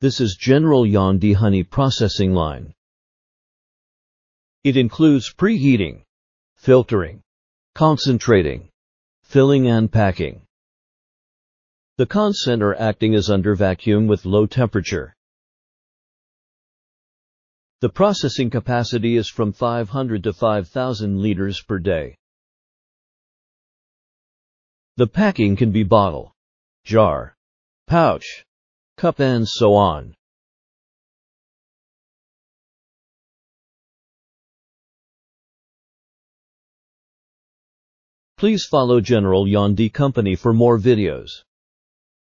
This is Genyond honey processing line. It includes preheating, filtering, concentrating, filling and packing. The consent are acting as under vacuum with low temperature. The processing capacity is from 500 to 5,000 liters per day. The packing can be bottle, jar, pouch, cup and so on. Please follow Genyond Company for more videos.